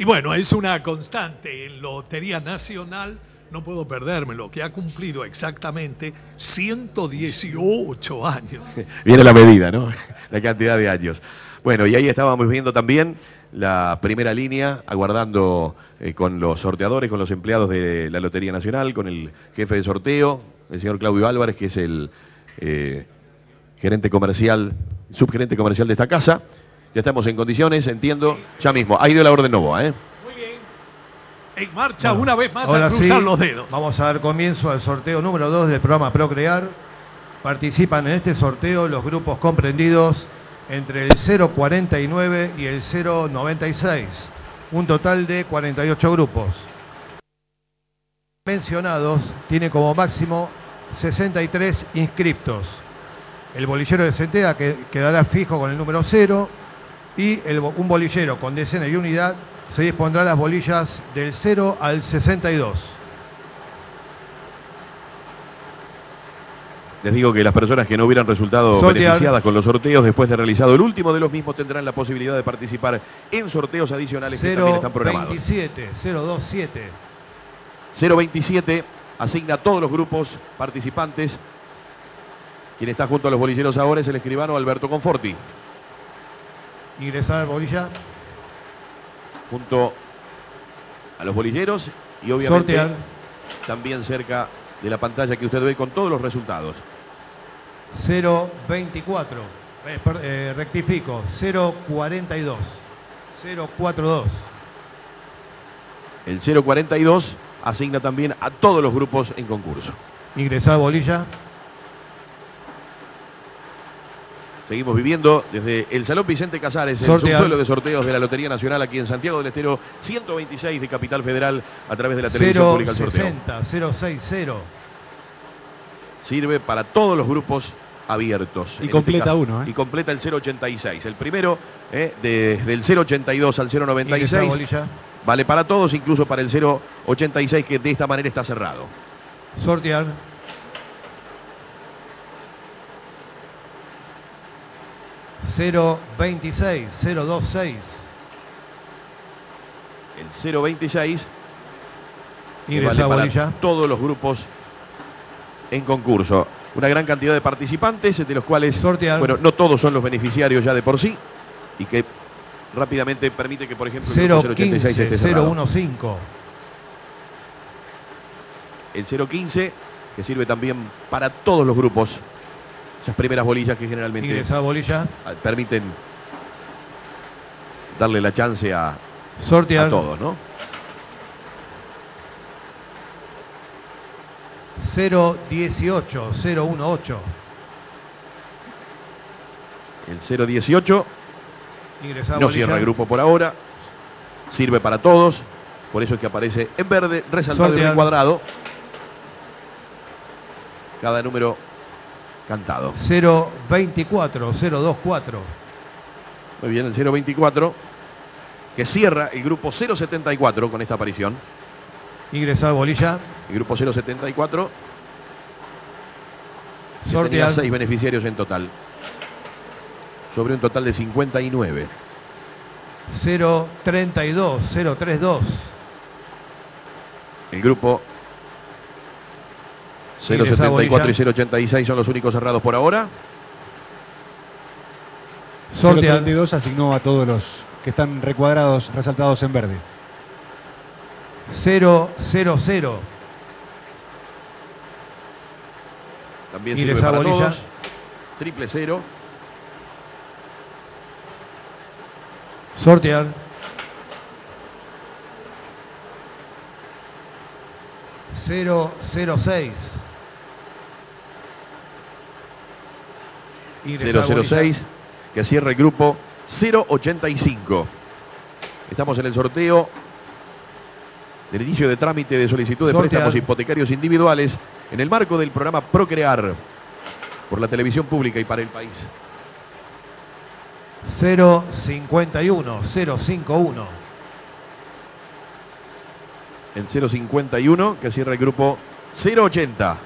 Y bueno, es una constante en Lotería Nacional, no puedo perdérmelo, que ha cumplido exactamente 118 años. Viene la medida, ¿no? La cantidad de años. Bueno, y ahí estábamos viendo también la primera línea, aguardando eh, con los sorteadores, con los empleados de la Lotería Nacional, con el jefe de sorteo, el señor Claudio Álvarez, que es el eh, gerente comercial, subgerente comercial de esta casa. Ya estamos en condiciones, entiendo, ya mismo. Ha ido la orden Novoa, ¿eh? Muy bien. En marcha una vez más a cruzar los dedos. Vamos a dar comienzo al sorteo número 2 del programa Procrear. Participan en este sorteo los grupos comprendidos entre el 049 y el 096, un total de 48 grupos. Mencionados tiene como máximo 63 inscriptos. El bolillero de Centea que quedará fijo con el número 0 y el, un bolillero con decena y unidad se dispondrá las bolillas del 0 al 62. Les digo que las personas que no hubieran resultado beneficiadas con los sorteos después de realizado el último de los mismos tendrán la posibilidad de participar en sorteos adicionales que también están programados. 027, 027. 027 asigna a todos los grupos participantes. Quien está junto a los bolilleros ahora es el escribano Alberto Conforti. Ingresar al bolilla. Junto a los bolilleros y obviamente también cerca de la pantalla que usted ve con todos los resultados. 024, eh, eh, rectifico, 042, 042. El 042 asigna también a todos los grupos en concurso. Ingresar bolilla. Seguimos viviendo desde el Salón Vicente Casares, el subsuelo de sorteos de la Lotería Nacional aquí en Santiago del Estero, 126 de Capital Federal a través de la televisión pública el sorteo. 060. Sirve para todos los grupos abiertos. Y este completa uno. ¿eh? Y completa el 086. El primero, eh, desde el 082 al 096, vale para todos, incluso para el 086 que de esta manera está cerrado. Sortear. 026, 026. El 026 Ingresa vale para todos los grupos en concurso. Una gran cantidad de participantes, de los cuales, Sortear. bueno, no todos son los beneficiarios ya de por sí, y que rápidamente permite que, por ejemplo, el 015, esté 015. El 015, que sirve también para todos los grupos las primeras bolillas que generalmente bolilla. permiten darle la chance a, Sortear. a todos, ¿no? 018, 018. El 018 Ingresa no cierra el grupo por ahora. Sirve para todos. Por eso es que aparece en verde, resaltado en cuadrado. Cada número cantado. 024, 024. Muy bien, el 024 que cierra el grupo 074 con esta aparición. Ingresar bolilla. El grupo 074. Sortear. seis beneficiarios en total. Sobre un total de 59. 032, 032. El grupo 074 y 086 son los únicos cerrados por ahora. Sortea 032 asignó a todos los que están recuadrados, resaltados en verde. 000. También sirve para todos. Triple cero. Sortear. 006. 006, que cierra el grupo 085. Estamos en el sorteo del inicio de trámite de solicitud de préstamos hipotecarios individuales en el marco del programa Procrear por la televisión pública y para el país. 051, 051. El 051 que cierra el grupo 080.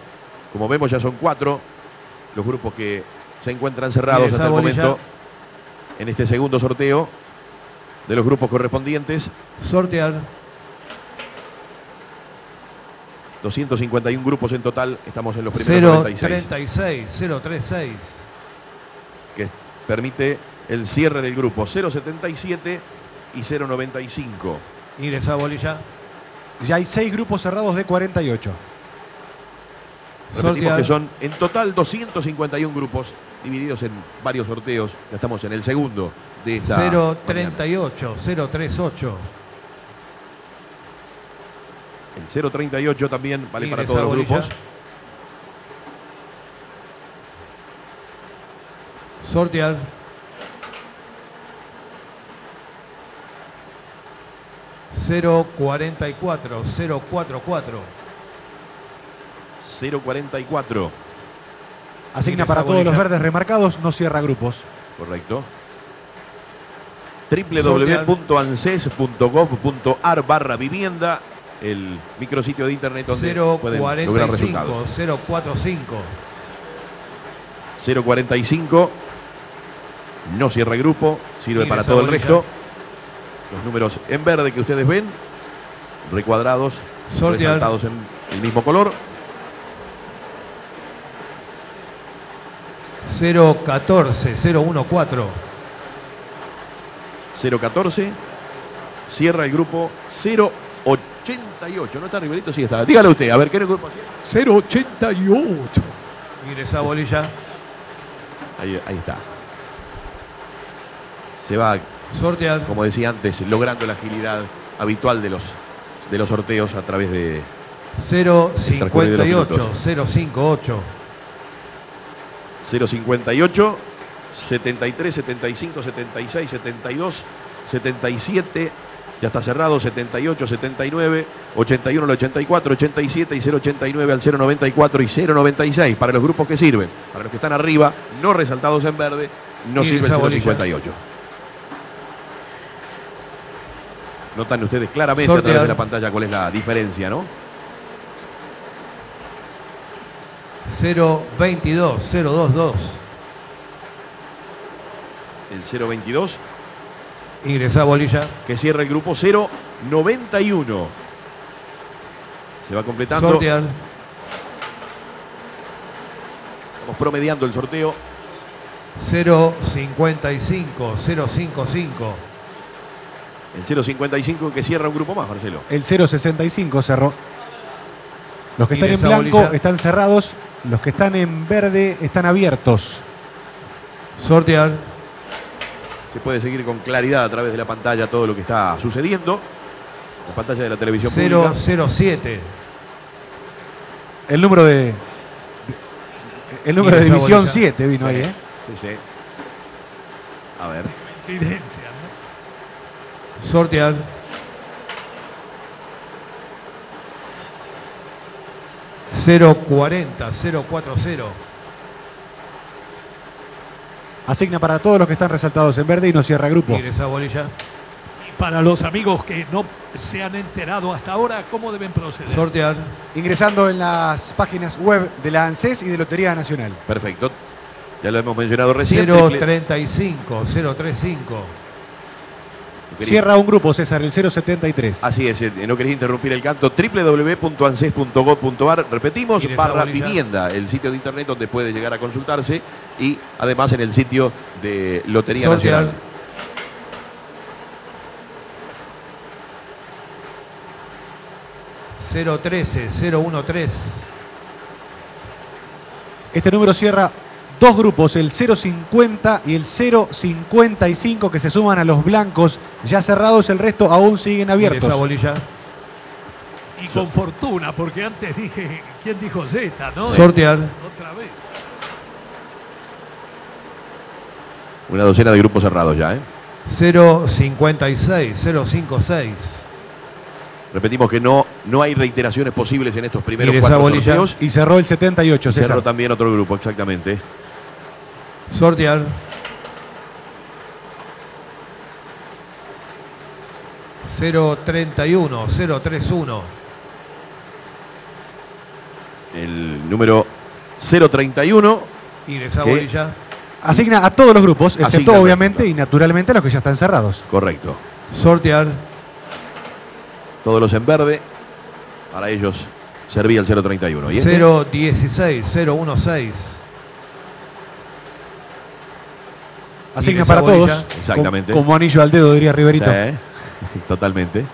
Como vemos ya son cuatro los grupos que se encuentran cerrados hasta el momento en este segundo sorteo. de los grupos correspondientes. Sortear. 251 grupos en total. Estamos en los primeros 96. 036, 036. que permite el cierre del grupo 077 y 095. Ingresa bolilla. Ya hay seis grupos cerrados de 48. Repetimos que son en total 251 grupos divididos en varios sorteos. Ya estamos en el segundo de esta mañana. 038, 038. El 038 también vale para Ingresa todos los grupos. Sortear. Cero cuarenta y cuatro, cero cuatro cuatro. 044, Asigna para todos los verdes remarcados, no cierra grupos. correcto. www.anses.gov.ar barra vivienda, el micrositio de internet donde pueden lograr resultados. 045, 045. 045. No cierra grupo, sirve para todo el resto. Los números en verde que ustedes ven, recuadrados, Sortear. resaltados en el mismo color. 014, 014. 014. Cierra el grupo 088. ¿No está Riverito? Sí está. Dígale usted, a ver, ¿qué grupo cierra? 088. Ingresa bolilla. Ahí, ahí está. Se va, Sortear. como decía antes, logrando la agilidad habitual de los, de los sorteos a través de, transcurrir de los 058, 058. 058, 73, 75, 76, 72, 77, ya está cerrado, 78, 79, 81 al 84, 87 y 089 al 094 y 096 para los grupos que sirven. Para los que están arriba, no resaltados en verde, no sirve el bolilla. 058. Notan ustedes claramente a través de la pantalla cuál es la diferencia, ¿no? 022, 022. El 022 Ingresa bolilla. que cierra el grupo 091. Se va completando. Sortear. Estamos promediando el sorteo. 055, 055. El 055 que cierra un grupo más, Marcelo. El 065 cerró. Los que están en blanco bolilla. están cerrados, los que están en verde están abiertos. Sortear. Se puede seguir con claridad a través de la pantalla todo lo que está sucediendo. La pantalla de la televisión pública. 007. El número de. El número de división bolilla. 7 vino Sí, ahí, ¿eh? sí, sí. A ver. Coincidencia, ¿no? Sortear. 040 040. Asigna para todos los que están resaltados en verde y nos cierra grupo. Esa bolilla. Para los amigos que no se han enterado hasta ahora, ¿cómo deben proceder? Sortear. Ingresando en las páginas web de la ANSES y de Lotería Nacional. Perfecto. Ya lo hemos mencionado recién. 035, 035. Cierra un grupo, César, el 073. Así es, eh, no querés interrumpir el canto. www.anses.gov.ar. Repetimos, barra vivienda, el sitio de internet donde puede llegar a consultarse y además en el sitio de Lotería Nacional. ...013, 013. Este número cierra dos grupos, el 050 y el 055 que se suman a los blancos ya cerrados, el resto aún siguen abiertos. bolilla. Y con fortuna, porque antes dije, ¿quién dijo Z, no? Sortear. Otra vez. Una docena de grupos cerrados ya, ¿eh? 056, 056. Repetimos que no, no hay reiteraciones posibles en estos primeros cuatro bolilla. sorteos. Y cerró el 78, César. Cerró también otro grupo, exactamente. Sortear. Cero treinta y uno, cero tres uno. El número 031, Ingresa bolilla. Asigna a todos los grupos, excepto Asigna, obviamente perfecto. y naturalmente a los que ya están cerrados. correcto. Sortear. Todos los en verde. Para ellos servía el 031. ¿Y este? 016, 016. Asigna para todos. bolilla. Exactamente. Como, como anillo al dedo, diría Riverito. Sí, totalmente.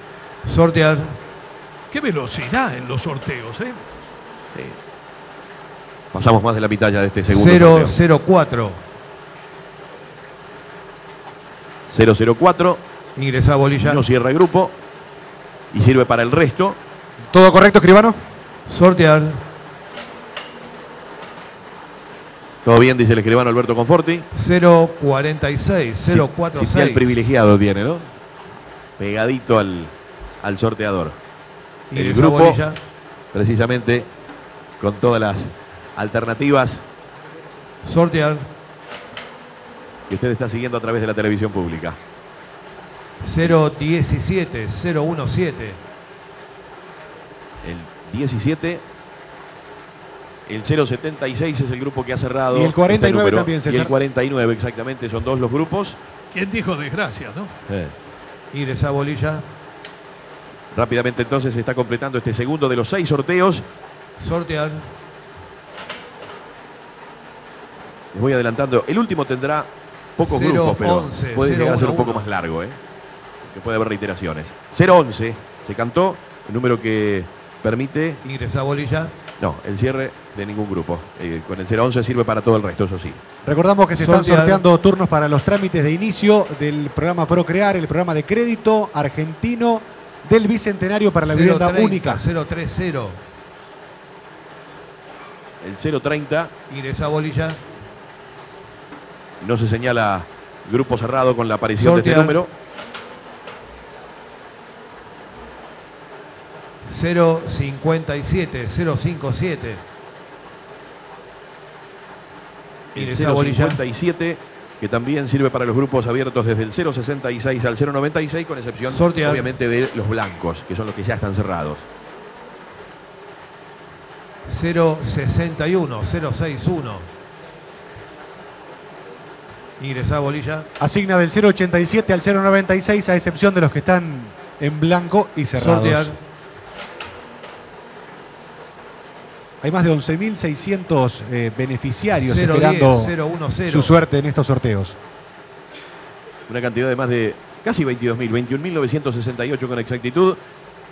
Sortear. Qué velocidad en los sorteos, ¿eh? Sí. Pasamos más de la mitad ya de este segundo sorteo. 004. 004. Ingresa bolilla. No cierra grupo. Y sirve para el resto. ¿Todo correcto, escribano? Sortear. Todo bien, dice el escribano Alberto Conforti. 046, Sí, 046. sí, el privilegiado tiene, ¿no? Pegadito al, al sorteador. El Ingresa grupo, bolilla. precisamente, con todas las alternativas Sortear. que usted está siguiendo a través de la televisión pública. 017, 017. El 17, el 076 es el grupo que ha cerrado. Y el 49 este número. también, Y el 49, exactamente, son dos los grupos. ¿Quién dijo desgracia, no? Eh, bolilla. Rápidamente entonces se está completando este segundo de los seis sorteos. Sortear. Les voy adelantando. El último tendrá pocos grupos, pero puede llegar a ser un poco más largo, ¿eh? Que puede haber reiteraciones. 011 se cantó, el número que permite, Ingresa bolilla. no, el cierre de ningún grupo. Eh, con el 011 sirve para todo el resto, eso sí. Recordamos que se están sorteando turnos para los trámites de inicio del programa Procrear, el programa de crédito argentino del Bicentenario para la vivienda 030, única. 030. El 030 Ingresa bolilla. no se señala grupo cerrado con la aparición de este número. 057, 057. El Ingresa bolilla. 057 que también sirve para los grupos abiertos desde el 066 al 096, con excepción Sortear. obviamente de los blancos, que son los que ya están cerrados. 061, 061. Ingresa bolilla. Asigna del 087 al 096, a excepción de los que están en blanco y cerrados. Sortear. Hay más de 11.600 eh, beneficiarios 010, esperando 010. su suerte en estos sorteos. Una cantidad de más de casi 22.000, 21.968 con exactitud.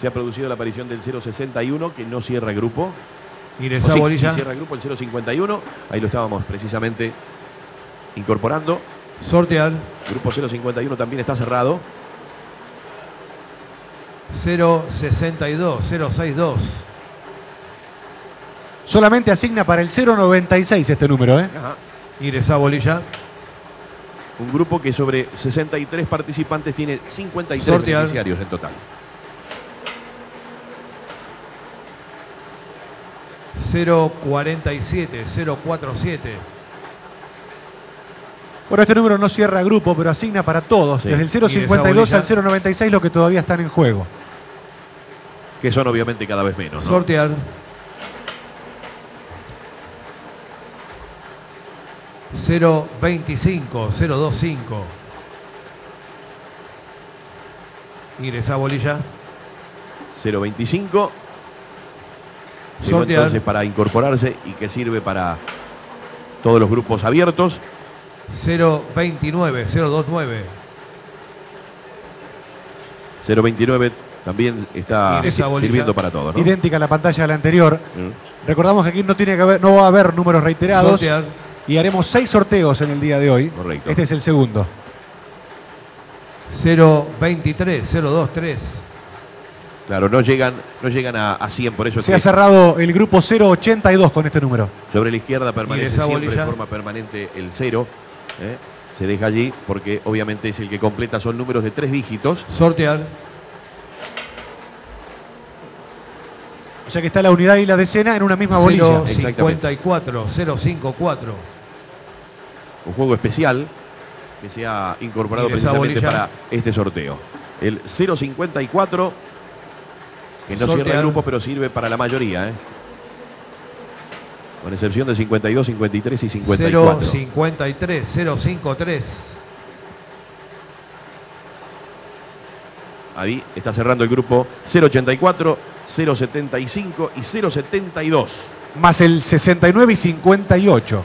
Se ha producido la aparición del 061 que no cierra grupo. Ingresa O sí, bolilla. sí cierra grupo el 051. Ahí lo estábamos precisamente incorporando. Sortear. Grupo 051 también está cerrado. 062, 062. Solamente asigna para el 096 este número, ¿eh? Ajá. Ingresa bolilla. Un grupo que sobre 63 participantes tiene 53 Sortear. beneficiarios en total. 047, 047. Bueno, este número no cierra grupo, pero asigna para todos, Sí. desde el Y esa 052 al bolilla. 096 los que todavía están en juego. Que son obviamente cada vez menos. ¿no? Sortear. 025, 025. Ingresa bolilla. 025. Llegó Sortear. entonces para incorporarse y que sirve para todos los grupos abiertos. 029, 029. 029 también está sirviendo para todos. ¿no? Idéntica a la pantalla de la anterior. Mm. Recordamos que aquí no, tiene que haber, no va a haber números reiterados. Sortear. Y haremos seis sorteos en el día de hoy. Correcto. Este es el segundo. 023, 023. Claro, no llegan, no llegan a, a 100, por eso Se que ha cerrado el grupo 082 con este número. sobre la izquierda permanece esa siempre bolilla? de forma permanente el 0. ¿eh? Se deja allí porque obviamente es el que completa, son números de tres dígitos. Sortear. O sea que está la unidad y la decena en una misma bolilla. 054, 054. Un juego especial que se ha incorporado precisamente para este sorteo. El 054, que no cierra Sortear. el grupo, pero sirve para la mayoría. ¿eh? Con excepción de 52, 53 y 54. 053, 053. Ahí está cerrando el grupo 084, 075 y 072. Más el 69 y 58.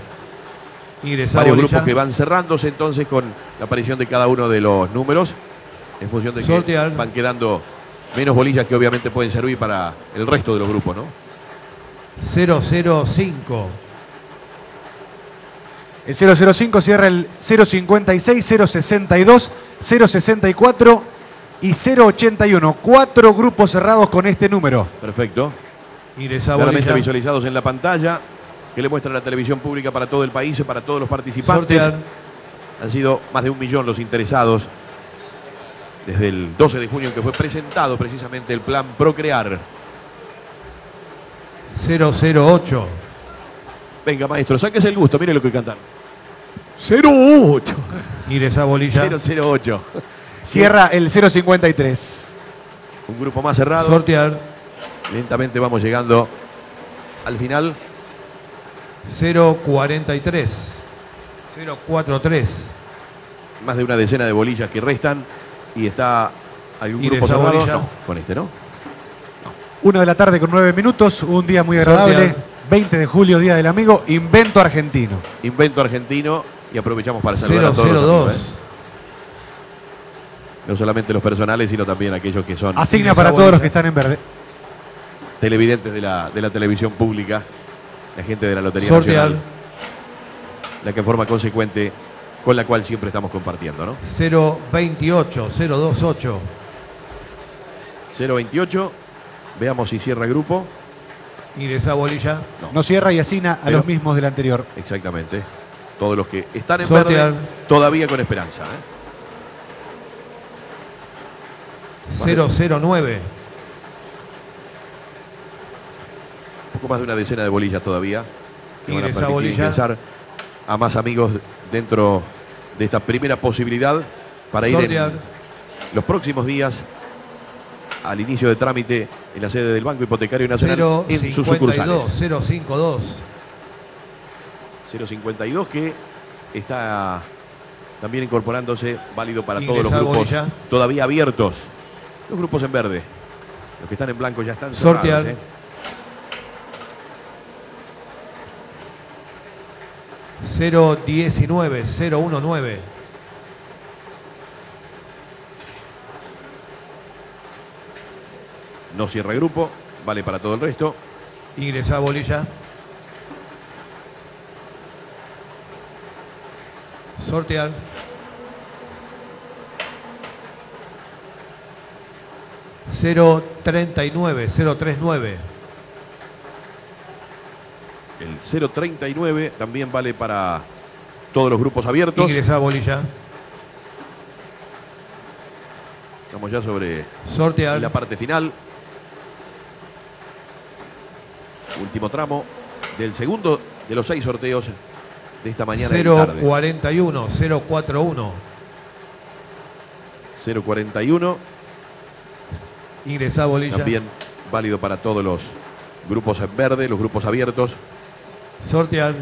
Varios bolilla. grupos que van cerrándose entonces con la aparición de cada uno de los números. En función de que Sortear. van quedando menos bolillas que obviamente pueden servir para el resto de los grupos, ¿no? 005. El 005 cierra el 056, 062, 064 y 081. Cuatro grupos cerrados con este número. Perfecto. Ingresa Claramente bolilla. visualizados en la pantalla que le muestra la televisión pública para todo el país y para todos los participantes. Sortear. Han sido más de un millón los interesados desde el 12 de junio en que fue presentado precisamente el plan Procrear. 008. Venga, maestro, sáquese el gusto, mire lo que cantan. 08. Ingresa bolilla. 008. Cierra el 053. Un grupo más cerrado. Sortear. Lentamente vamos llegando al final. 043. 043. Más de una decena de bolillas que restan. Y está algún Y grupo cerrado. No, con este, ¿no? Una de la tarde con nueve minutos. Un día muy agradable. Sortear. 20 de julio, Día del Amigo. Invento argentino. Invento argentino. Y aprovechamos para saludar a todos los amigos, 002. ¿eh? No solamente los personales, sino también aquellos que son Asigna para todos los que están en verde. televidentes de la, de la televisión pública, la gente de la Lotería Sortear. Nacional, la que forma consecuente con la cual siempre estamos compartiendo, ¿no? 028. 028. 028, veamos si cierra grupo. Ingresa bolilla. No cierra y asigna a Pero- los mismos del anterior. Exactamente. Todos los que están en Sortear. verde, todavía con esperanza. ¿eh? 009. Un poco más de una decena de bolillas todavía. Que van a permitir bolilla. ingresar a más amigos dentro de esta primera posibilidad para ir Sortear. en los próximos días al inicio de trámite en la sede del Banco Hipotecario Nacional en sus 052. sucursales. 052. 052 que está también incorporándose, válido para todos los grupos bolilla. todavía abiertos. Los grupos en verde. Los que están en blanco ya están cerrados. ¿eh? 019. 019. No cierra grupo, vale para todo el resto. Ingresa bolilla. Sortear. Cero treinta y nueve, cero tres nueve. El 039 también vale para todos los grupos abiertos. Ingresar bolilla. Estamos ya sobre Sortear. la parte final. Último tramo del segundo de los seis sorteos de esta mañana y tarde. 041, 041. 041 Ingresar bolilla. también válido para todos los grupos en verde, los grupos abiertos. Sortear.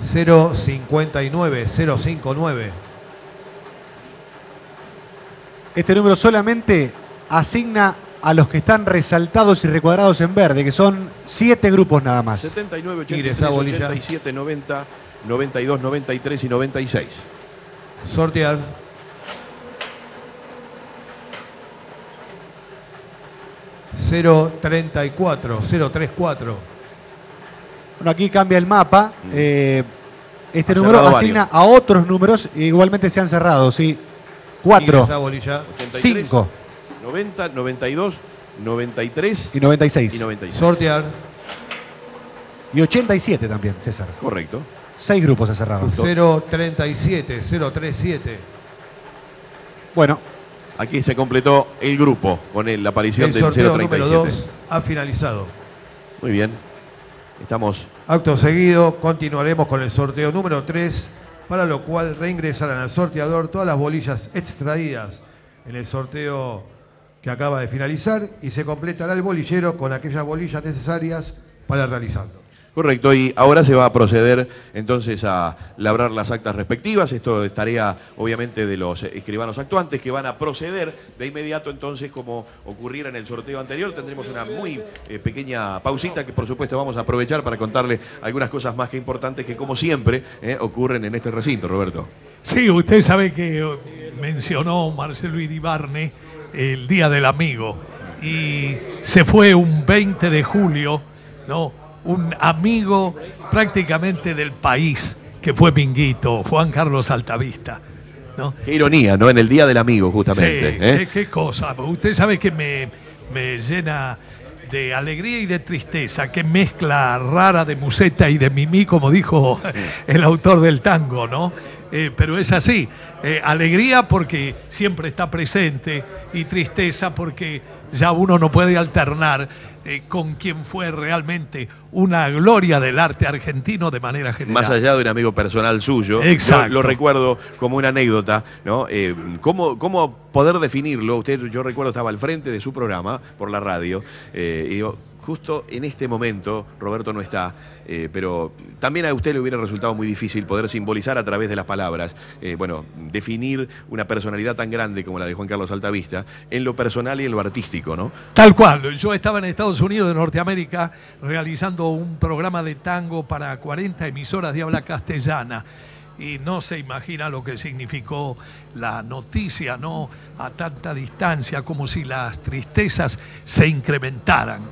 Cero cincuenta y nueve, cero cinco nueve. Este número solamente asigna a los que están resaltados y recuadrados en verde, que son siete grupos nada más. 79, 83, Ingresa bolilla. 87, 90, 92, 93 y 96. Sortear. Cero treinta y cuatro, cero tres cuatro. Bueno, aquí cambia el mapa. Mm. eh, este Ha número asigna a otros números e igualmente se han cerrado, sí. Cuatro, Ingresar bolilla. 83, cinco 90, 92, 93 y 96. y 96. Sortear. Y 87 también, César. Correcto. Seis grupos se cerraron. Cero treinta y siete, cero tres siete. Bueno, Aquí se completó el grupo con el- la aparición El del sorteo número 037. 2 ha finalizado. Muy bien. Estamos Acto seguido, continuaremos con el sorteo número 3, para lo cual reingresarán al sorteador todas las bolillas extraídas en el sorteo que acaba de finalizar y se completará el bolillero con aquellas bolillas necesarias para realizarlo. Correcto, y ahora se va a proceder entonces a labrar las actas respectivas. Esto es tarea obviamente de los escribanos actuantes que van a proceder de inmediato entonces como ocurriera en el sorteo anterior. Tendremos una muy eh, pequeña pausita que por supuesto vamos a aprovechar para contarle algunas cosas más que importantes que como siempre eh, ocurren en este recinto, Roberto. Sí, usted sabe que eh, mencionó Marcelo Iribarne el Día del Amigo y se fue un 20 de julio, ¿no? Un amigo prácticamente del país, que fue Minguito, Juan Carlos Altavista. ¿no? Qué ironía, ¿no? En el Día del Amigo, justamente. Sí, ¿eh? qué, cosa. Usted sabe que me, me llena de alegría y de tristeza, qué mezcla rara de museta y de mimí, como dijo el autor del tango, ¿no? Eh, pero es así. Eh, alegría porque siempre está presente y tristeza porque ya uno no puede alternar eh, con quien fue realmente una gloria del arte argentino de manera general. Más allá de un amigo personal suyo, Exacto. Yo lo recuerdo como una anécdota, ¿no? Eh, ¿cómo, ¿Cómo poder definirlo? Usted, yo recuerdo, estaba al frente de su programa por la radio, eh, y digo, justo en este momento, Roberto no está, eh, pero también a usted le hubiera resultado muy difícil poder simbolizar a través de las palabras, eh, bueno, definir una personalidad tan grande como la de Juan Carlos Altavista en lo personal y en lo artístico, ¿no? Tal cual. Yo estaba en Estados Unidos de Norteamérica realizando un programa de tango para 40 emisoras de habla castellana. Y no se imagina lo que significó la noticia, ¿no? A tanta distancia, como si las tristezas se incrementaran.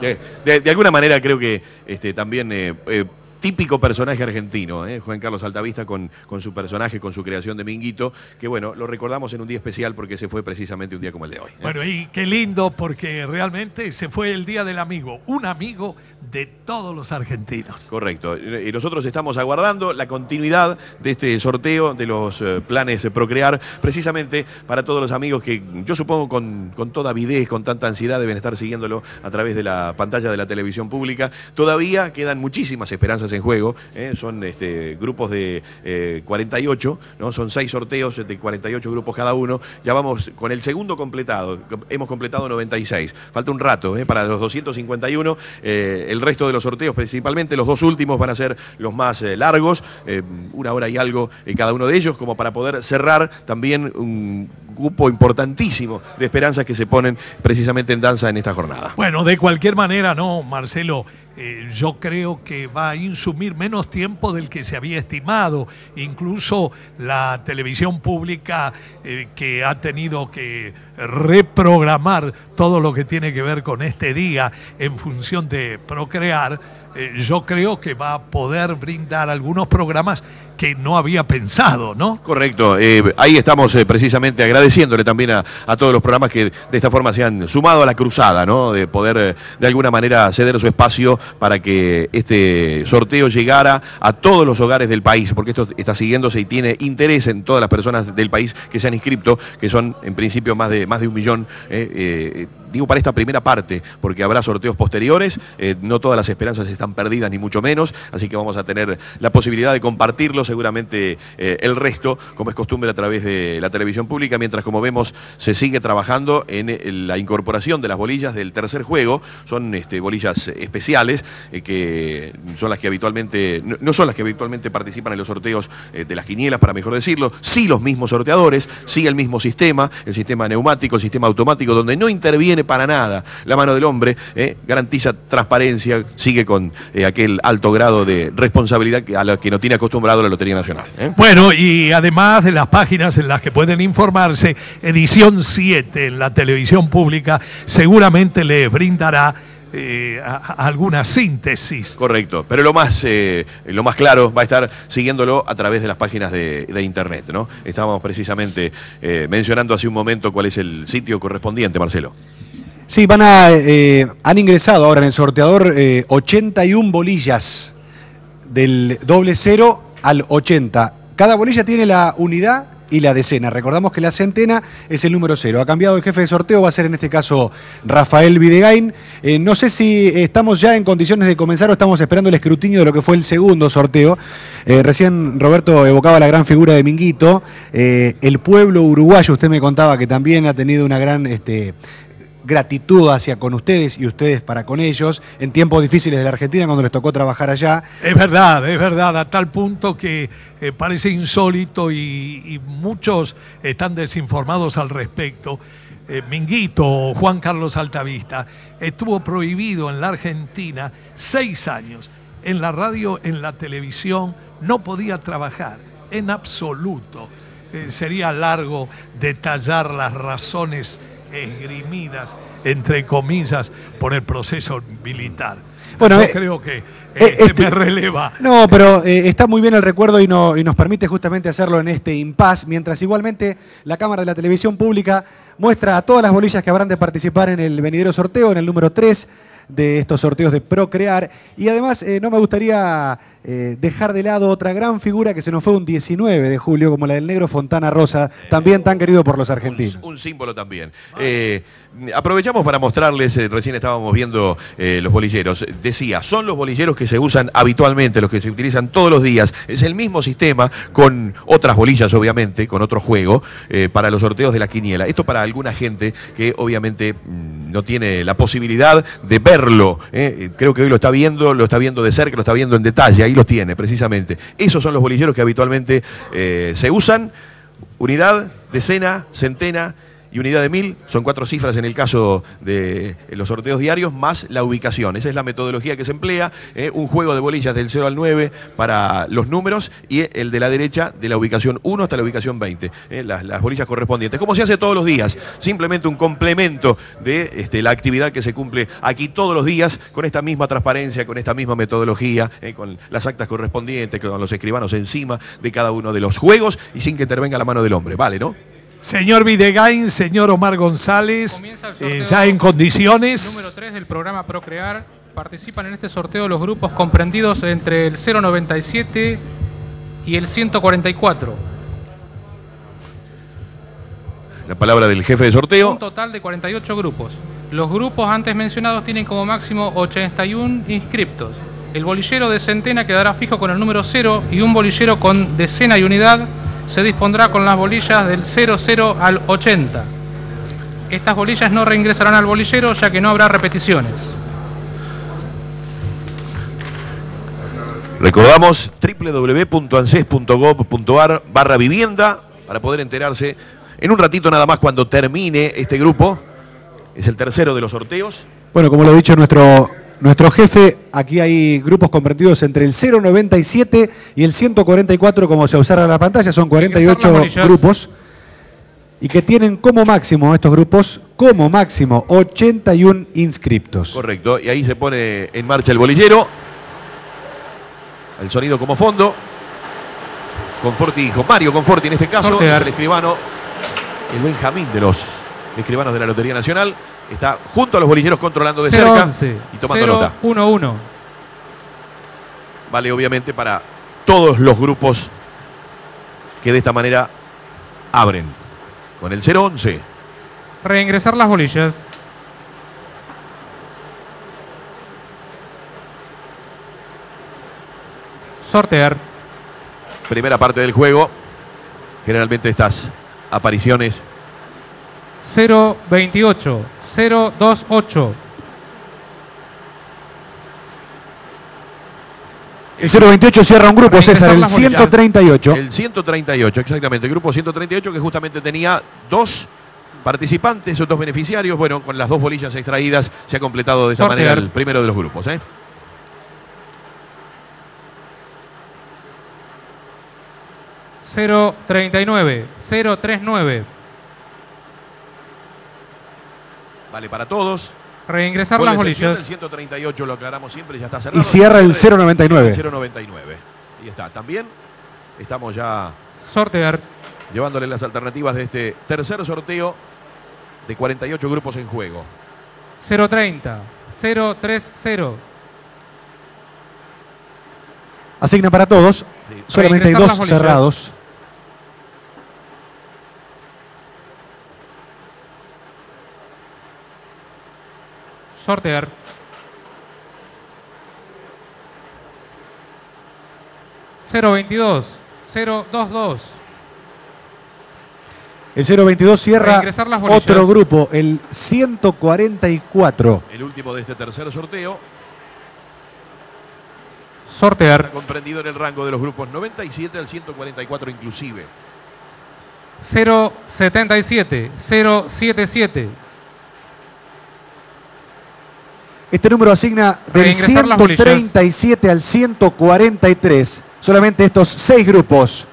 De, de- de alguna manera creo que este, también eh, eh, típico personaje argentino, ¿eh? Juan Carlos Altavista con, con su personaje, con su creación de Minguito, que bueno, lo recordamos en un día especial porque se fue precisamente un día como el de hoy. ¿eh? Bueno, y qué lindo porque realmente se fue el Día del Amigo, un amigo de todos los argentinos. Correcto. Y nosotros estamos aguardando la continuidad de este sorteo de los eh, planes de Procrear, precisamente para todos los amigos que yo supongo con, con toda avidez, con tanta ansiedad deben estar siguiéndolo a través de la pantalla de la televisión pública. Todavía quedan muchísimas esperanzas en juego. ¿eh? Son este, grupos de eh, 48, ¿no? son seis sorteos de 48 grupos cada uno. Ya vamos con el segundo completado. Hemos completado 96. Falta un rato ¿eh? para los 251. Eh, el resto de los sorteos, principalmente los dos últimos, van a ser los más eh, largos, eh, una hora y algo cada uno de ellos, como para poder cerrar también un grupo importantísimo de esperanzas que se ponen precisamente en danza en esta jornada. Bueno, de cualquier manera, no, Marcelo, eh, yo creo que va a insumir menos tiempo del que se había estimado. Incluso la televisión pública eh, que ha tenido que reprogramar todo lo que tiene que ver con este día en función de procrear, eh, yo creo que va a poder brindar algunos programas que no había pensado, ¿no? Correcto, eh, ahí estamos eh, precisamente agradeciéndole también a, a todos los programas que de esta forma se han sumado a la cruzada, ¿no? De poder de alguna manera ceder su espacio para que este sorteo llegara a todos los hogares del país, porque esto está siguiéndose y tiene interés en todas las personas del país que se han inscrito, que son en principio más de, más de un millón. eh, para esta primera parte, porque habrá sorteos posteriores, eh, no todas las esperanzas están perdidas, ni mucho menos, así que vamos a tener la posibilidad de compartirlo seguramente eh, el resto, como es costumbre a través de la televisión pública, mientras como vemos se sigue trabajando en eh, la incorporación de las bolillas del tercer juego, son este, bolillas especiales que son las que habitualmente, no, no son las que habitualmente participan en los sorteos de las quinielas, para mejor decirlo, sí los mismos sorteadores, sí el mismo sistema, el sistema neumático, el sistema automático, donde no interviene para nada la mano del hombre, eh, garantiza transparencia, sigue con eh, aquel alto grado de responsabilidad a la que no tiene acostumbrado la Lotería Nacional. ¿eh? Bueno, y además de las páginas en las que pueden informarse, edición 7 en la televisión pública seguramente les brindará eh, a- a alguna síntesis. Correcto, pero lo más, eh, lo más claro va a estar siguiéndolo a través de las páginas de, de internet, ¿no? Estábamos precisamente eh, mencionando hace un momento cuál es el sitio correspondiente, Marcelo. Sí, van a, eh, han ingresado ahora en el sorteador eh, 81 bolillas del doble cero al 80. Cada bolilla tiene la unidad y la decena. Recordamos que la centena es el número cero. Ha cambiado el jefe de sorteo, va a ser en este caso Rafael Videgain. Eh, no sé si estamos ya en condiciones de comenzar o estamos esperando el escrutinio de lo que fue el segundo sorteo. Eh, recién Roberto evocaba la gran figura de Minguito. El pueblo uruguayo, usted me contaba que también ha tenido una gran... Este, gratitud hacia con ustedes y ustedes para con ellos en tiempos difíciles de la Argentina cuando les tocó trabajar allá. Es verdad, es verdad, a tal punto que eh, parece insólito y, muchos están desinformados al respecto. Eh, Minguito, Juan Carlos Altavista, estuvo prohibido en la Argentina seis años. En la radio, en la televisión, no podía trabajar en absoluto. Eh, sería largo detallar las razones esgrimidas, entre comillas, por el proceso militar. Bueno, Yo eh, creo que eh, eh, se este- me releva. No, pero eh, está muy bien el recuerdo y, no- y nos permite justamente hacerlo en este impas, mientras igualmente la Cámara de la Televisión Pública muestra a todas las bolillas que habrán de participar en el venidero sorteo, en el número 3 de estos sorteos de Procrear. Y además no me gustaría eh, dejar de lado otra gran figura que se nos fue un 19 de julio, como la del negro Fontana Rosa, también tan querido por los argentinos. Un, símbolo también. Eh, aprovechamos para mostrarles, eh, recién estábamos viendo los bolilleros. Decía, son los bolilleros que se usan habitualmente, los que se utilizan todos los días. Es el mismo sistema con otras bolillas, obviamente, con otro juego, para los sorteos de la quiniela. Esto para alguna gente que obviamente mm, no tiene la posibilidad de verlo. Creo que hoy lo está viendo, lo está viendo de cerca, lo está viendo en detalle. Los tiene, precisamente. Esos son los bolilleros que habitualmente eh, se usan. Unidad, decena, centena y unidad de mil. Son cuatro cifras en el caso de los sorteos diarios, más la ubicación. Esa es la metodología que se emplea. eh, un juego de bolillas del 0 al 9 para los números y el de la derecha de la ubicación 1 hasta la ubicación 20. eh, las, las bolillas correspondientes. Como se hace todos los días. Simplemente un complemento de este, la actividad que se cumple aquí todos los días con esta misma transparencia, con esta misma metodología, eh, con las actas correspondientes, con los escribanos encima de cada uno de los juegos y sin que intervenga la mano del hombre. Vale, ¿no? Señor Videgain, señor Omar González, Comienza el eh, sorteo ya en condiciones. Número 3 del programa Procrear. Participan en este sorteo los grupos comprendidos entre el 097 y el 144. La palabra del jefe de Un sorteo. total de 48 grupos. Los grupos antes mencionados tienen como máximo 81 inscriptos. El bolillero de centena quedará fijo con el número 0 y un bolillero con decena y unidad se dispondrá con las bolillas del 00 al 80. Estas bolillas no reingresarán al bolillero ya que no habrá repeticiones. Recordamos www.anses.gov.ar barra vivienda para poder enterarse en un ratito nada más cuando termine este grupo. Es el tercero de los sorteos. Bueno, como lo ha dicho nuestro, nuestro jefe, aquí hay grupos comprendidos entre el 097 y el 144, como se observa en la pantalla, son Ingresar 48 las bolillas. grupos. Y que tienen como máximo estos grupos, como máximo 81 inscriptos. Correcto. Y ahí se pone en marcha el bolillero. El sonido como fondo. Conforti dijo, Mario Conforti en este caso, Sortear. el escribano, el Benjamín de los escribanos de la Lotería Nacional. Está junto a los bolilleros controlando de cerca 011, y tomando nota. 011. vale obviamente para todos los grupos que de esta manera abren. Con el 011. Reingresar las bolillas. Sortear. Primera parte del juego. Generalmente estas apariciones 028. 028. El 028 cierra un grupo, César, el Reingresar las bolillas. 138. El 138, exactamente. El grupo 138 que justamente tenía dos participantes o dos beneficiarios. Bueno, con las dos bolillas extraídas se ha completado de esta Sortear. manera el primero de los grupos. ¿eh? Cero treinta y nueve, cero tres nueve. Vale para todos. Reingresar las bolillas. del 138 lo aclaramos siempre, ya está cerrado. Y cierra el 099. 099. Y está. También estamos ya Sortear. llevándole las alternativas de este tercer sorteo de 48 grupos en juego. 030. 030. Asigna para todos. Sí. Solamente dos cerrados. Sortear. Cero veintidós. Cero dos dos. El 022 cierra otro grupo, el 144. El último de este tercer sorteo está Sortear. comprendido en el rango de los grupos 97 al 144 inclusive. 077. 077. Este número asigna del Reingresar las bolillas. 137 al 143. Solamente estos seis grupos.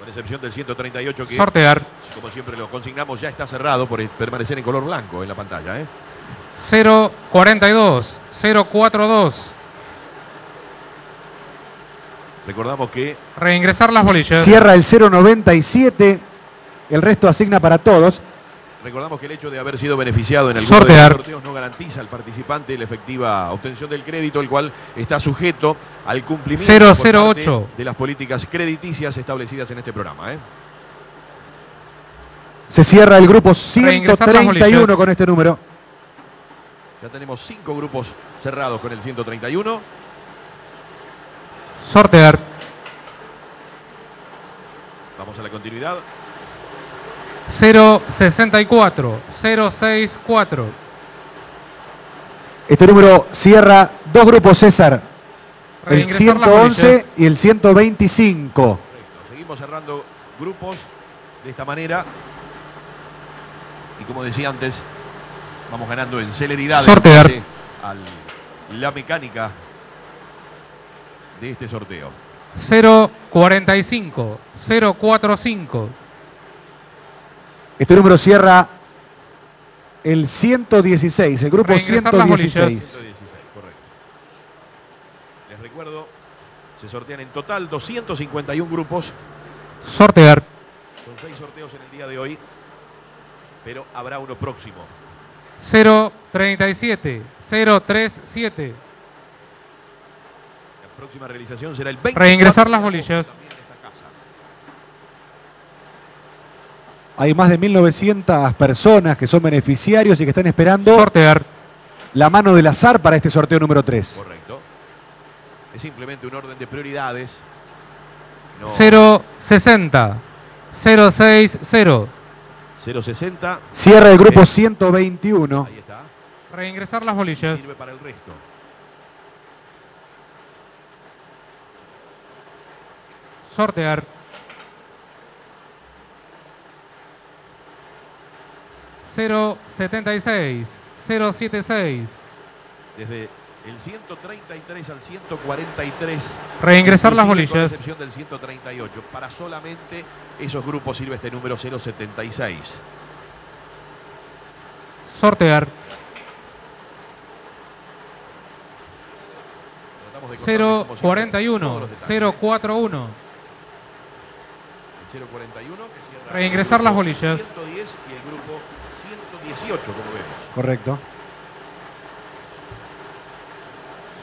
Con excepción del 138 que, Sortear. como siempre lo consignamos, ya está cerrado por permanecer en color blanco en la pantalla. ¿eh? 042. 042. Recordamos que Reingresar las bolillas. Cierra el 097. El resto asigna para todos. Recordamos que el hecho de haber sido beneficiado en el Sortear. sorteos no garantiza al participante la efectiva obtención del crédito, el cual está sujeto al cumplimiento por 008. parte de las políticas crediticias establecidas en este programa. ¿eh? Se cierra el grupo Reingresar las 131 bolillas. con este número. Ya tenemos cinco grupos cerrados con el 131. Sortear. Vamos a la continuidad. 064. 064. Este número cierra dos grupos, César. El Reingresar las 111 bolillas. y el 125. Correcto. Seguimos cerrando grupos de esta manera. Y como decía antes, vamos ganando en celeridad Sortear. la mecánica de este sorteo. 045. 045. Este número cierra el 116, el grupo Reingresar las bolillas. 116. 116, correcto. Les recuerdo, se sortean en total 251 grupos. Sortear. Son seis sorteos en el día de hoy, pero habrá uno próximo. 037. 037. La próxima realización será el 20. Reingresar las bolillas. Hay más de 1.900 personas que son beneficiarios y que están esperando Sortear. la mano del azar para este sorteo número 3. Correcto. Es simplemente un orden de prioridades. No, 060. 060. 060. Cierra el grupo Bien. 121. Ahí está. Reingresar las bolillas. Sirve para el resto. Sortear. Cero setenta y seis, cero siete seis. Desde el 133 al 143. Reingresar las inclusive Con bolillas. excepción del 138. Para solamente esos grupos sirve este número 076. Sortear. Tratamos de contarles, Cero como siempre, cuarenta y todos uno, los detalles. cero cuatro uno. El 041 que cierra Reingresar las bolillas. 110 y el grupo 118, como vemos. Correcto.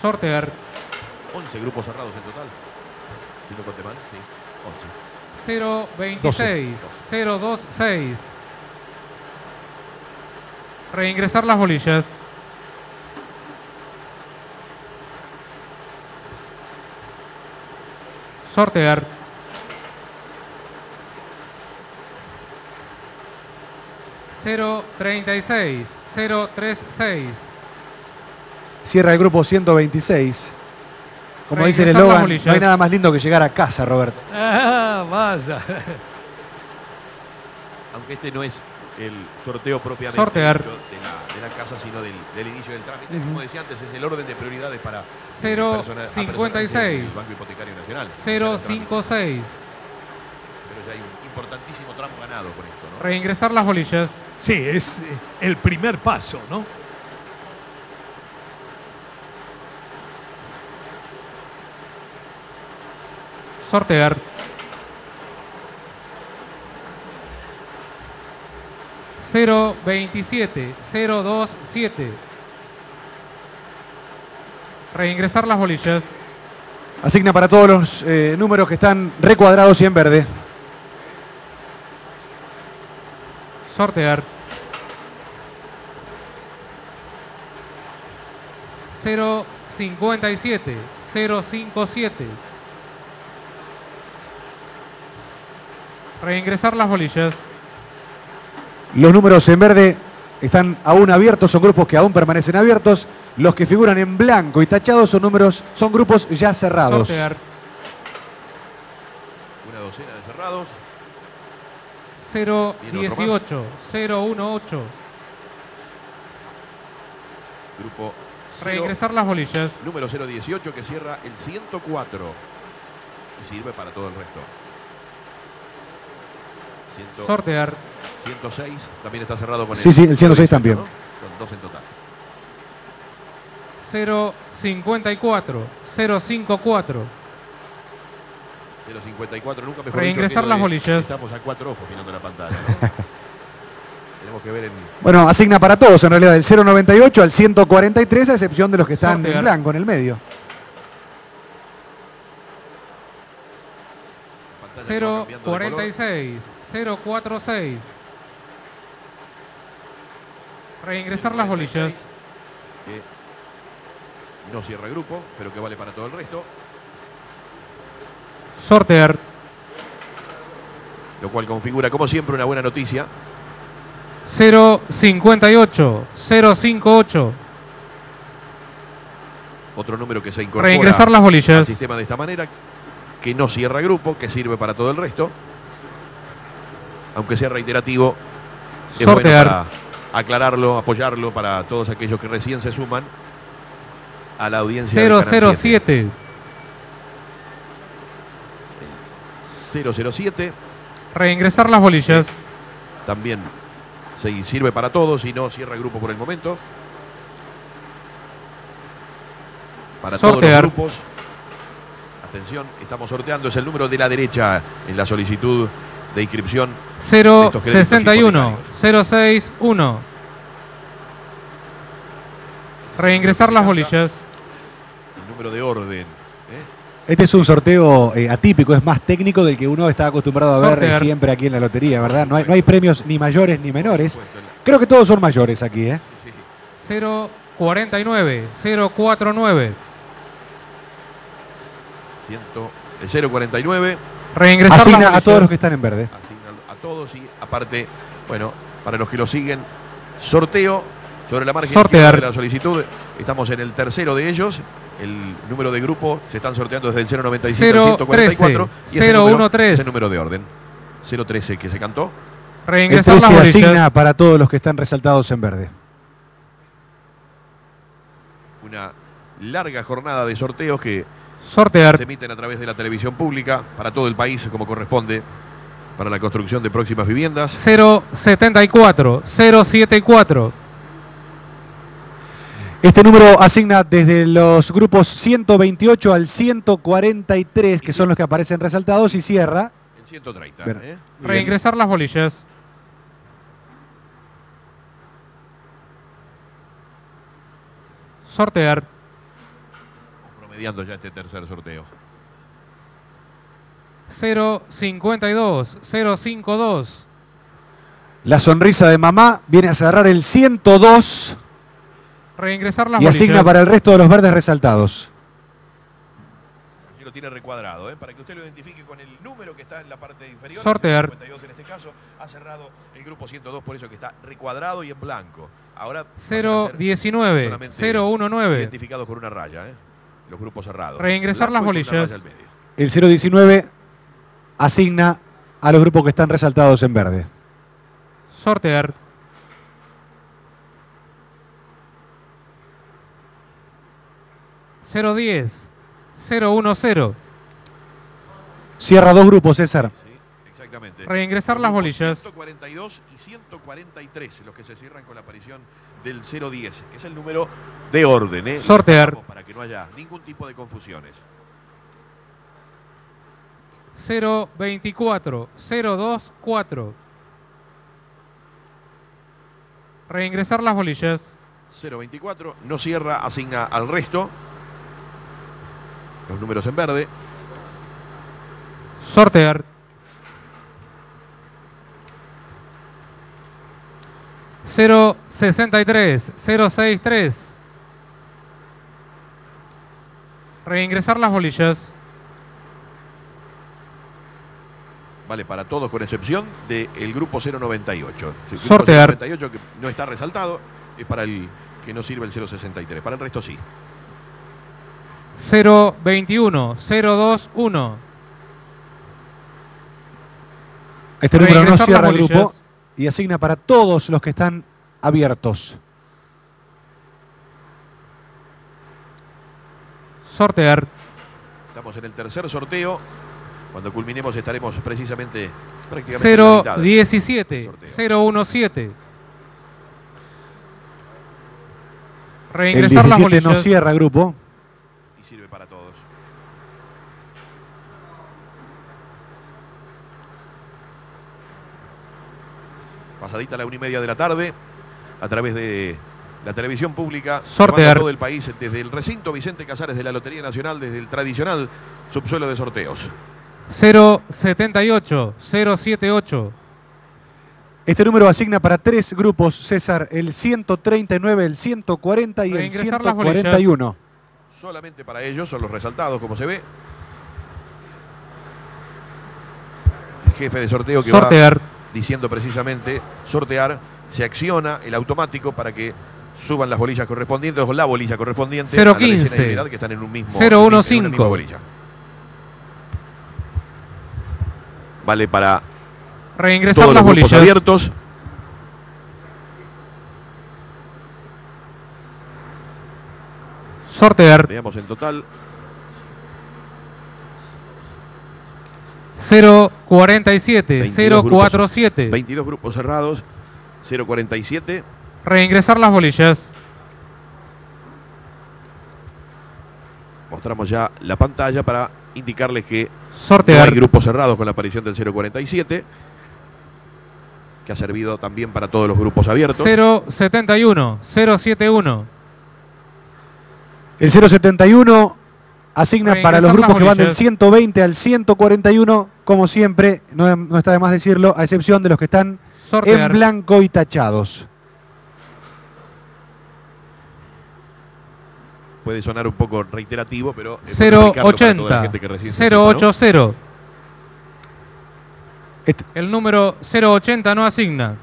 Sortear. 11 grupos cerrados en total. Si no conté mal, sí. 11. Cero veintiséis, cero dos seis. Reingresar las bolillas. Sortear. Cero treinta y seis, cero tres seis. Cierra el grupo 126. Como dice el eslogan, no hay nada más lindo que llegar a casa, Roberto. Ah, vaya. Aunque este no es el sorteo propiamente Sortear. dicho de, la, de la casa, sino del, del inicio del trámite. Como decía antes, es el orden de prioridades para eh, Cero persona- a cincuenta y personas del seis. Banco Hipotecario Nacional. Cero Para el trámite. cinco seis. Pero ya hay un importantísimo tramo ganado con esto, ¿no? Reingresar las bolillas. Sí, es eh, el primer paso, ¿no? Sortear. Cero veintisiete, cero dos siete. Reingresar las bolillas. Asigna para todos los eh, números que están recuadrados y en verde. Sortear. Cero cincuenta y siete, cero cinco siete. Reingresar las bolillas. Los números en verde están aún abiertos, son grupos que aún permanecen abiertos. Los que figuran en blanco y tachados son números, son grupos ya cerrados. Sortear. Una docena de cerrados. 018, 018. Grupo Reingresar las bolillas. número 018 que cierra el 104. Y sirve para todo el resto. 100 Sortear. 106 también está cerrado con Sí, el sí, el 106 18, también. ¿no? Con dos en total. 054, 054. 054, nunca mejor Reingresar dicho, las bolillas. Estamos a cuatro ojos mirando la pantalla. ¿no? Tenemos que ver en Bueno, asigna para todos en realidad del 098 al 143, a excepción de los que están en blanco en el medio. pantalla que va cambiando de color. 046, 046. Reingresar las bolillas. que no cierra grupo, pero que vale para todo el resto, Sortear. lo cual configura como siempre una buena noticia. 058, 058. Otro número que se incorpora Reingresar las al bolillas. sistema de esta manera, que no cierra grupo, que sirve para todo el resto. Aunque sea reiterativo, es Sortear. bueno para aclararlo, apoyarlo para todos aquellos que recién se suman a la audiencia. del Canal 7. 007. 007 Reingresar las bolillas. también se sirve para todos y no cierra grupo por el momento. Para Sortear. todos los grupos. Atención, estamos sorteando, es el número de la derecha en la solicitud de inscripción. estos créditos 061, hipotecarios. 061. Reingresar las bolillas. El número de orden. ¿Eh? Este es un sorteo eh, atípico, es más técnico del que uno está acostumbrado a ver Sortear. siempre aquí en la lotería, ¿verdad? No hay, no hay premios ni mayores ni menores. Creo que todos son mayores aquí, ¿eh? sí, sí. 049, 049. Ciento- el 049 Reingresar Asigna a todos los que están en verde. asigna a todos y aparte, bueno, para los que lo siguen, sorteo sobre la margen de la solicitud. Estamos en el tercero de ellos. El número de grupo se están sorteando desde el 097 al 144 y ese número 013. es el número de orden. 013 que se cantó. Reingresar las 13 bolillas. asigna para todos los que están resaltados en verde. Una larga jornada de sorteos que Sortear. se emiten a través de la televisión pública para todo el país como corresponde para la construcción de próximas viviendas. 074, 074. Este número asigna desde los grupos 128 al 143, que son los que aparecen resaltados, y cierra. En 130. Ver- ¿eh? Reingresar las bolillas. Sortear. Promediando ya este tercer sorteo. 052, 052. La sonrisa de mamá viene a cerrar el 102 Reingresar las y bolillas. asigna para el resto de los verdes resaltados. Aquí lo tiene recuadrado, ¿eh? para que usted lo identifique con el número que está en la parte inferior. Sortear. 52 en este caso. Ha cerrado el grupo 102, por eso que está recuadrado y en blanco. Ahora pasan a ser 019, solamente 019. Identificados con una raya, ¿eh? los grupos cerrados. Reingresar Blanco las bolillas. El 019 asigna a los grupos que están resaltados en verde. Sortear. Cero diez, cero uno cero. Cierra dos grupos, César. Sí, exactamente. Reingresar las bolillas. 142 y 143, los que se cierran con la aparición del 010, que es el número de orden. ¿eh? Sortear. Para que no haya ningún tipo de confusiones. Cero veinticuatro, cero dos cuatro. Reingresar las bolillas. 024, no cierra, asigna al resto. Los números en verde. Sortear. Cero sesenta y tres, cero seis tres. Reingresar las bolillas. Vale para todos con excepción del grupo 098. El grupo Sortear. 098 que no está resaltado es para el que no sirve el 063. Para el resto sí. 021, 021. Este número no cierra las grupo y asigna para todos los que están abiertos. Sortear. Estamos en el tercer sorteo. Cuando culminemos estaremos precisamente prácticamente en la mitad. 017, Sorteo. 017. El Reingresar las 17 no bolillas. cierra grupo. Y sirve para todos. Pasadita la una y media de la tarde, a través de la televisión pública, Sortear. a todo el país, desde el recinto Vicente Casares de la Lotería Nacional, desde el tradicional subsuelo de sorteos. 078, 078. Este número asigna para tres grupos, César, el 139, el 140 y el Reingresar las bolillas. 141. Solamente para ellos son los resaltados, como se ve. El jefe de sorteo que va Sortear. Diciendo precisamente sortear, se acciona el automático para que suban las bolillas correspondientes o la bolilla correspondiente a la 015, decena y unidad que están en un mismo 015. en una misma bolilla. Vale para Reingresar todos las los bolillas. abiertos. Sortear. Veamos en total 047, 22 047. 22 grupos cerrados, 047. Reingresar las bolillas. Mostramos ya la pantalla para indicarles que no Sortear. hay grupos cerrados con la aparición del 047, que ha servido también para todos los grupos abiertos. 071, 071. El 071 asigna para los grupos que van del bolillas. 120 al 141, como siempre, no, no está de más decirlo, a excepción de los que están en blanco y tachados. Puede sonar un poco reiterativo, pero es bueno explicarlo para toda la 080, gente que recién se separó. 080. Este- El número 080 no asigna.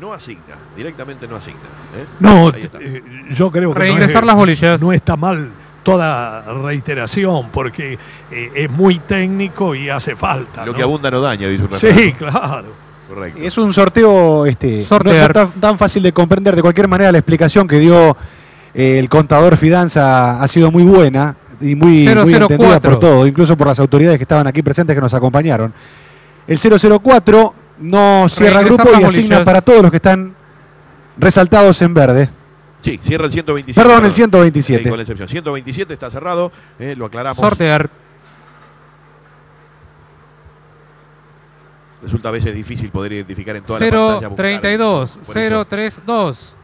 No asigna, directamente no asigna. ¿eh? No, eh, yo creo que no Reingresar es- las bolillas. no está mal toda reiteración porque eh, es muy técnico y hace falta. Lo ¿no? que abunda no daña, dice un refrán. Sí, claro. Correcto. Es un sorteo este, no- Sortear. no tan, tan fácil de comprender. De cualquier manera, la explicación que dio eh, el contador Fidanza ha sido muy buena y muy, muy 004. entendida por todo, incluso por las autoridades que estaban aquí presentes que nos acompañaron. El 004 no cierra Reingresar grupo y asigna bolillas. para todos los que están resaltados en verde. Sí, cierra el 127. Perdón, el Sí, 127. con la excepción. 127 está cerrado, eh, lo aclaramos. Sortear. Resulta a veces difícil poder identificar en toda la pantalla. buscar. 032, Por eso 032.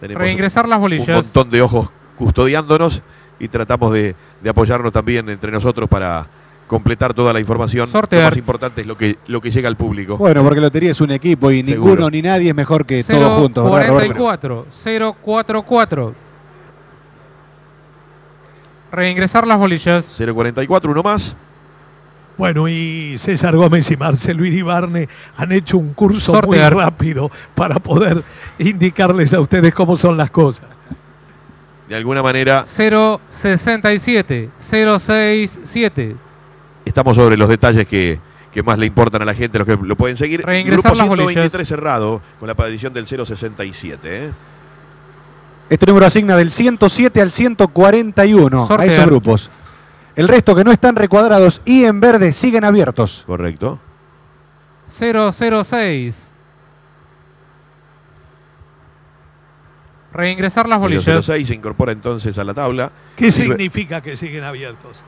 tenemos Reingresar las un bolillas. montón de ojos custodiándonos y tratamos de, de apoyarnos también entre nosotros para completar toda la información. Sortear. Lo más importante es lo que, lo que llega al público. Bueno, porque Lotería es un equipo y Seguro. ninguno ni nadie es mejor que todos juntos, ¿verdad, Roberto? 044, 044. Reingresar las bolillas. 044, uno más. Bueno, y César Gómez y Marcelo Iribarne han hecho un curso Sortear. muy rápido para poder indicarles a ustedes cómo son las cosas. De alguna manera 067, 067. Estamos sobre los detalles que, que más le importan a la gente, los que lo pueden seguir. Reingresar Grupo las bolillas. 123 cerrado con la aparición del 067. ¿eh? Este número asigna del 107 al 141 a Sortear. esos grupos. El resto que no están recuadrados y en verde siguen abiertos. Correcto. 006. Reingresar las bolillas. 006 se incorpora entonces a la tabla. ¿Qué significa que siguen abiertos?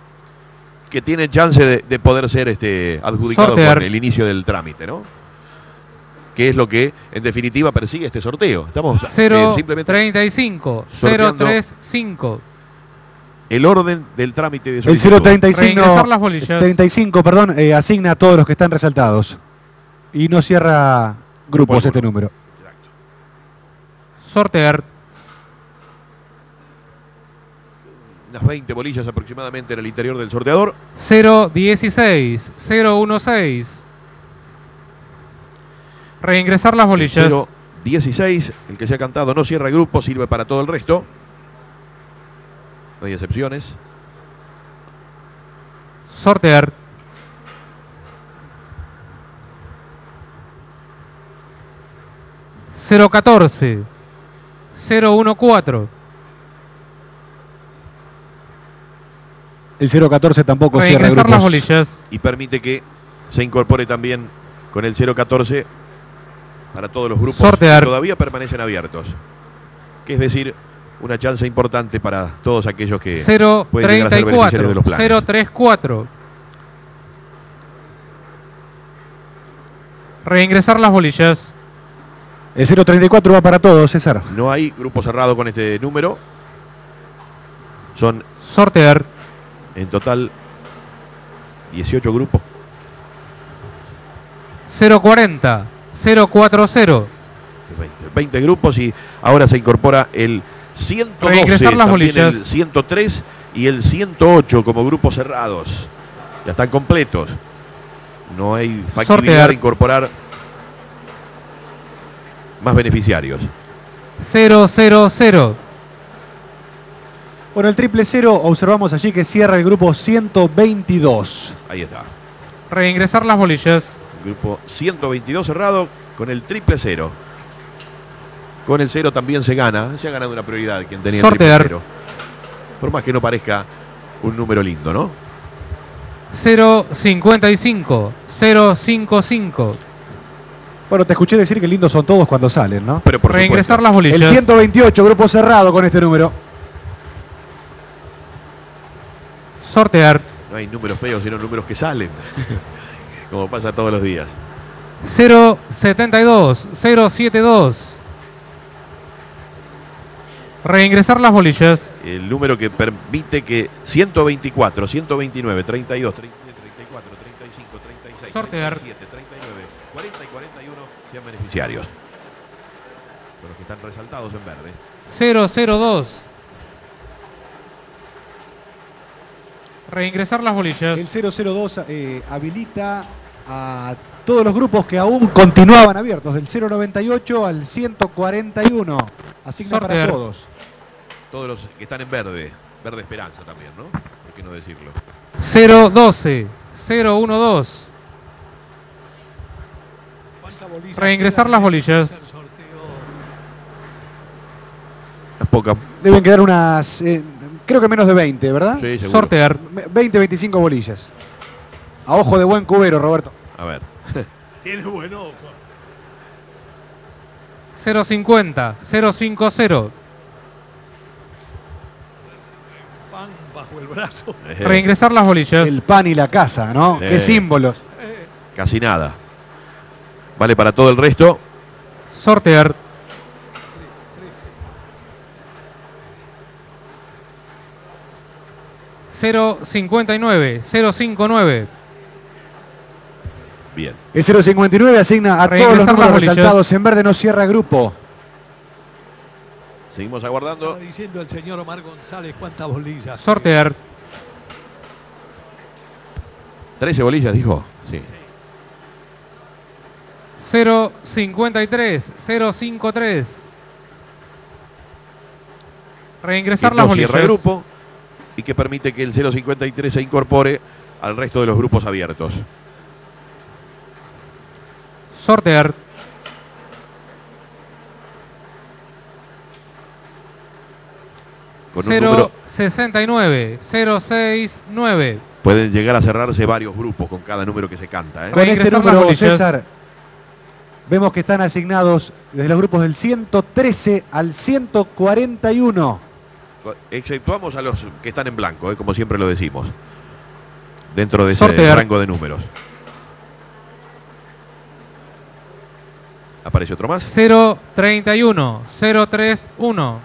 Que tiene chance de, de poder ser este, adjudicado Sortear. con el inicio del trámite, ¿no? Que es lo que en definitiva persigue este sorteo. Estamos eh, simplemente 035, sorteando. 035. el orden del trámite de El solicitud. 035, Reingresar las bolillas. 35, perdón, eh, asigna a todos los que están resaltados. Y no cierra grupos Grupo este número. Exacto. Sortear. Unas 20 bolillas aproximadamente en el interior del sorteador. 016, 016. Reingresar las bolillas. 016, el que se ha cantado no cierra grupo, sirve para todo el resto. No hay excepciones. Sortear. Cero catorce, cero uno cuatro. El 014 tampoco cierra Reingresar las grupos. bolillas. y permite que se incorpore también con el 014 para todos los grupos Sortear. que todavía permanecen abiertos. Que es decir, una chance importante para todos aquellos que Cero pueden llegar a ser treinta y beneficiarios de los cuatro, planes. cero tres cuatro. Reingresar las bolillas. El 034 va para todos, César. No hay grupo cerrado con este número. Son Sortear. En total 18 grupos. 040, 040. 20, 20 grupos y ahora se incorpora el 112, Reingresar las también el 103 y el 108 como grupos cerrados. Ya están completos. No hay factibilidad de incorporar más beneficiarios. 000. Bueno, el triple cero observamos allí que cierra el grupo 122. Ahí está. Reingresar las bolillas. Grupo 122 cerrado con el triple cero. Con el cero también se gana. Se ha ganado una prioridad quien tenía el triple cero. Por más que no parezca un número lindo, ¿no? 055, 055. Bueno, te escuché decir que lindos son todos cuando salen, ¿no? Pero por Reingresar supuesto, las bolillas. El 128, grupo cerrado con este número. Sortear. No hay números feos, sino números que salen. Como pasa todos los días. 072, 072. Reingresar las bolillas. El número que permite que 124, 129, 32, 33, 34, 35, 36, Sortear. 37, 39, 40 y 41 sean beneficiarios. Los que están resaltados en verde. 002. Reingresar las bolillas. El 002 eh, habilita a todos los grupos que aún continuaban abiertos, del 098 al 141. Asigna para todos. Todos los que están en verde. Verde esperanza también, ¿no? ¿Por qué no decirlo? 012, 012. ¿Cuántas bolillas Reingresar las bolillas. Las pocas. Deben quedar unas, eh, creo que menos de 20, ¿verdad? Sí, seguro. Sortear. 20, 25 bolillas. A ojo de buen cubero, Roberto. A ver. Tiene buen ojo. 050, 050. Pan bajo el brazo. Eh, Reingresar las bolillas. El pan y la casa, ¿no? Sí. Qué símbolos. Casi nada. Vale para todo el resto. Sortear. Cero cincuenta y nueve, cero cinco nueve. Bien. El 059 asigna a todos los números resaltados en verde, no cierra grupo. Seguimos aguardando. Estaba diciendo el señor Omar González cuántas bolillas. Sortear. 13 bolillas, dijo. Sí. 053, 053. Reingresar las no cierra bolillas. grupo y que permite que el 053 se incorpore al resto de los grupos abiertos. Sortear. Con un número 069, 069. pueden llegar a cerrarse varios grupos con cada número que se canta. ¿eh? Con este número. César, vemos que están asignados desde los grupos del 113 al 141. Exceptuamos a los que están en blanco, ¿eh? como siempre lo decimos, dentro de ese Sortear. rango de números. Aparece otro más. 031, 031.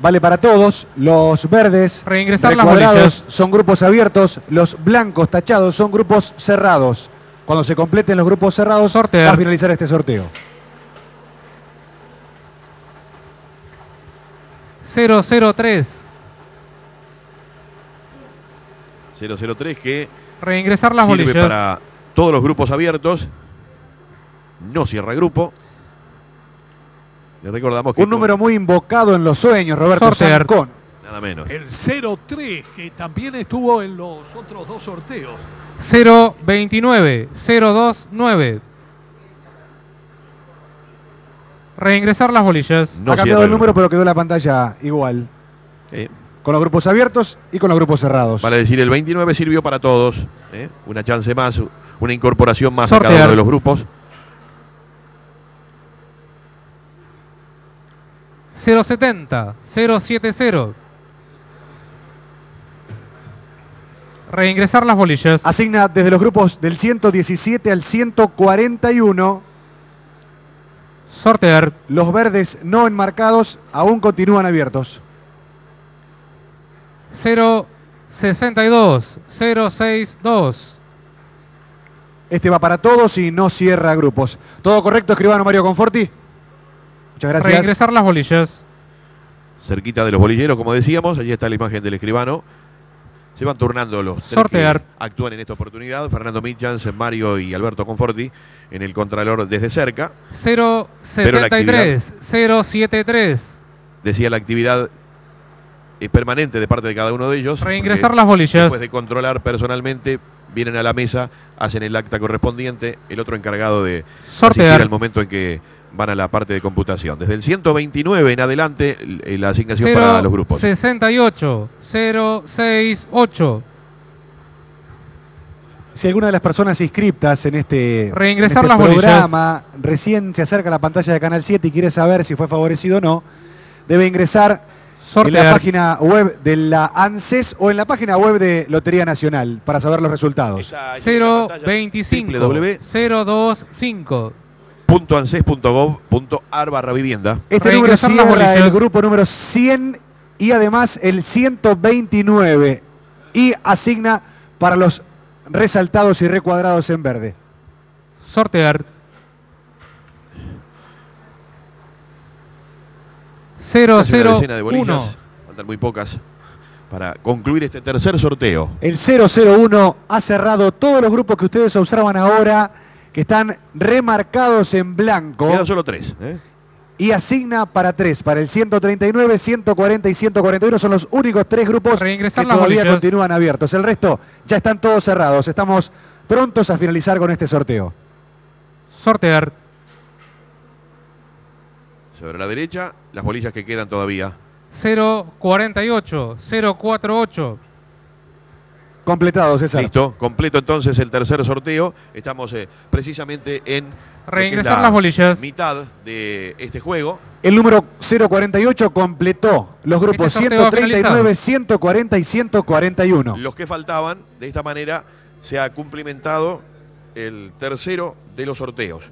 Vale para todos. Los verdes Reingresar las recuadrados bolillas. son grupos abiertos. Los blancos tachados son grupos cerrados. Cuando se completen los grupos cerrados, Sortear. va a finalizar este sorteo. 003. 003 que Reingresar las sirve bolillas. para todos los grupos abiertos. No cierra grupo. Le recordamos que Un número muy invocado en los sueños, Roberto Sortear. Sancón. nada menos. El 03, que también estuvo en los otros dos sorteos. 029. 029. Reingresar las bolillas. No ha cambiado el número, pero quedó la pantalla igual. Eh, Con los grupos abiertos y con los grupos cerrados. vale decir, el 29 sirvió para todos. ¿eh? Una chance más, una incorporación más a Sortear. cada uno de los grupos. 070. 070. Reingresar las bolillas. Asigna desde los grupos del 117 al 141. Sortear. Los verdes no enmarcados aún continúan abiertos. 062. 062. Este va para todos y no cierra grupos. ¿Todo correcto, escribano Mario Conforti? Muchas gracias. Reingresar las bolillas. Cerquita de los bolilleros, como decíamos. Allí está la imagen del escribano. Se van turnando los tres Sortear. que actúan en esta oportunidad. Fernando Michans, Mario y Alberto Conforti en el Contralor desde cerca. 073. 073. Decía la actividad es permanente de parte de cada uno de ellos. Reingresar las bolillas. Después de controlar personalmente, vienen a la mesa, hacen el acta correspondiente, el otro encargado de Sortear. asistir al momento en que van a la parte de computación. Desde el 129 en adelante, la asignación para los grupos. 068. 068. Si alguna de las personas inscriptas en este, Reingresar en este las bolillas. programa recién se acerca a la pantalla de Canal 7 y quiere saber si fue favorecido o no, debe ingresar en la Sortear. página web de la ANSES o en la página web de Lotería Nacional para saber los resultados. Está allí en la pantalla, 025. 025. www.anses.gov.ar barra vivienda. Este número cierra el grupo número 100 y además el 129 y asigna para los resaltados y recuadrados en verde. Sortear. Casi una decena de 001. bolillas. Faltan muy pocas para concluir este tercer sorteo. El 001 ha cerrado todos los grupos que ustedes observan ahora que están remarcados en blanco Quedan solo tres. ¿eh? y asigna para tres, para el 139, 140 y 141 son los únicos tres grupos que todavía bolillas. continúan abiertos. El resto ya están todos cerrados. Estamos prontos a finalizar con este sorteo. Sortear. Sobre la derecha, las bolillas que quedan todavía. 048. 048. Completado, César. Listo, completo entonces el tercer sorteo. Estamos eh, precisamente en Reingresar la las bolillas. mitad de este juego. El número 048 completó los grupos Este sorteo ha 139, 140 y 141. Los que faltaban, de esta manera se ha cumplimentado el tercero de los sorteos.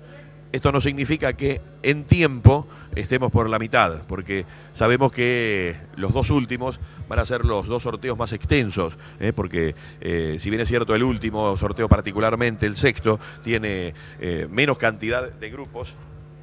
Esto no significa que en tiempo estemos por la mitad, porque sabemos que los dos últimos van a ser los dos sorteos más extensos, ¿eh? porque eh, si bien es cierto el último sorteo particularmente, el sexto, tiene eh, menos cantidad de grupos,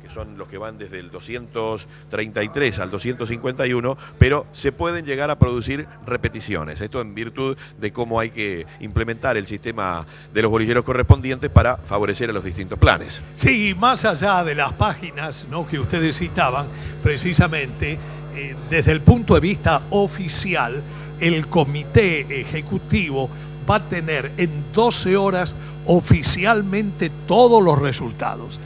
que son los que van desde el 233 al 251, pero se pueden llegar a producir repeticiones. Esto en virtud de cómo hay que implementar el sistema de los bolilleros correspondientes para favorecer a los distintos planes. Sí, más allá de las páginas ¿no? que ustedes citaban, precisamente, eh, desde el punto de vista oficial, el comité ejecutivo va a tener en 12 horas oficialmente todos los resultados.